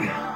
Yeah.